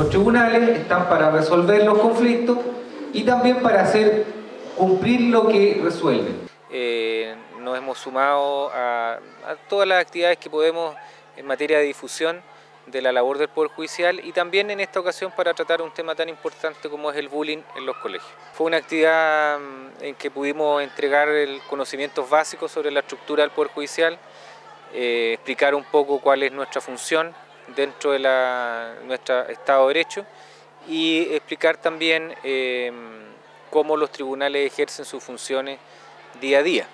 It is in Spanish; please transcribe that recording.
Los tribunales están para resolver los conflictos y también para hacer cumplir lo que resuelven. Eh, nos hemos sumado a, todas las actividades que podemos en materia de difusión de la labor del Poder Judicial y también en esta ocasión para tratar un tema tan importante como es el bullying en los colegios. Fue una actividad mm, en que pudimos entregar conocimientos básicos sobre la estructura del Poder Judicial, eh, explicar un poco cuál es nuestra función dentro de la, nuestro Estado de Derecho y explicar también eh, cómo los tribunales ejercen sus funciones día a día.